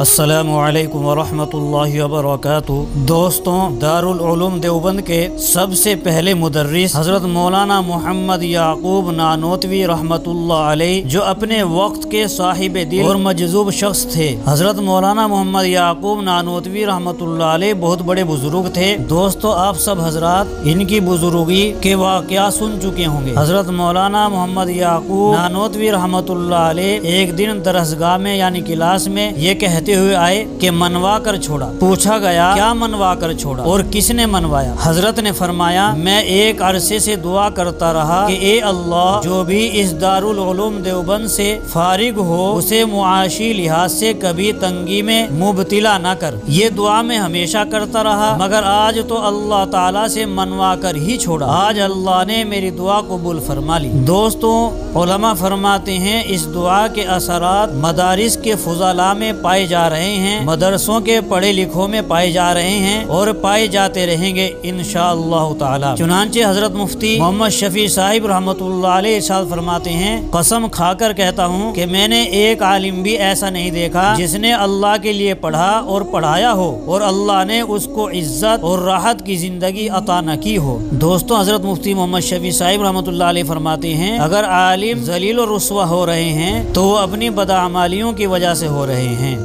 السلام علیکم ورحمۃ اللہ وبرکاتہ۔ دوستوں، دارالعلوم دیوبند کے سب سے پہلے مدرس حضرت مولانا محمد یعقوب نانوتوی رحمۃ اللہ علیہ، جو اپنے وقت کے صاحب دل اور مجذوب شخص تھے۔ حضرت مولانا محمد یعقوب نانوتوی رحمۃ اللہ علیہ بہت بڑے بزرگ تھے۔ دوستوں، آپ سب حضرات، ان کی بزرگی کے واقعات سن چکے ہوں گے۔ حضرت مولانا محمد یعقوب نانوتوی رحمۃ اللہ علیہ ایک دن درسگاہ میں یعنی کلاس میں، یہ کہتے ہوئے آئے کہ منوا کر چھوڑا پوچھا گیا کیا منوا کر چھوڑا اور کس نے منوایا حضرت نے فرمایا میں ایک عرصے سے دعا کرتا رہا کہ اے اللہ جو بھی اس دارالعلوم دیوبند سے فارغ ہو اسے معاشی لحاظ سے کبھی تنگی میں مبتلا نہ کر یہ دعا میں ہمیشہ کرتا رہا مگر آج تو اللہ تعالیٰ سے منوا کر ہی چھوڑا آج اللہ نے میری دعا قبول فرما لی دوستوں علماء فرماتے ہیں اس دعا کے اثرات مدارس کے فضلہ میں پائے جا رہے ہیں۔ مدرسوں کے پڑھے لکھوں میں پائے جا رہے ہیں اور پائے جاتے رہیں گے انشاءاللہ تعالی۔ چنانچہ حضرت مفتی محمد شفیع صاحب رحمۃ اللہ علیہ ارشاد فرماتے ہیں، قسم کھا کر کہتا ہوں کہ میں نے ایک عالم بھی ایسا نہیں دیکھا جس نے اللہ کے لیے پڑھا اور پڑھایا ہو اور اللہ نے اس کو عزت اور راحت کی زندگی عطا نہ کی ہو۔ دوستوں حضرت مفتی محمد شفیع صاحب رحمۃ اللہ علیہ فرماتے ہیں، اگر عالم ذلیل و رسوا ہو رہے ہیں تو وہ اپنی بدعمالیوں کی وجہ سے ہو رہے ہیں۔